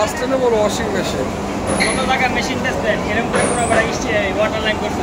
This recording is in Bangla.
সাস্টেনেবল ওয়াশিং মেশিন কত টাকার মেশিন বেচতেন এরকম করে পুরো ওয়াটার লাইন করছে